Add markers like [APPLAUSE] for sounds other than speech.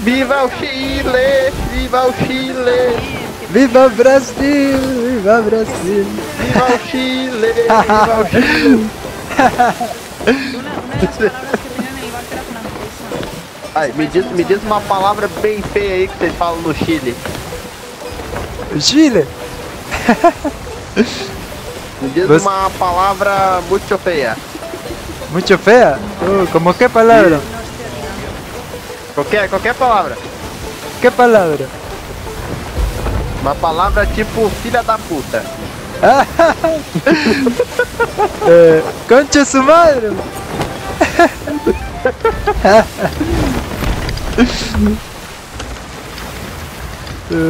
Viva o Chile! Viva o Chile! Viva Brasil! Viva Brasil! Viva o Chile! Viva o Chile! Que. Ai, me diz, me diz uma palavra bem feia aí que vocês falam no Chile. Chile! Me diz Você- uma palavra muito feia. Mucho fea. Oh, ¿Cómo qué palabra? Qualquer, qualquer palavra. ¿Qué palabra? Uma palavra tipo filha da puta. [LAUGHS] Eh, concha su madre. [LAUGHS]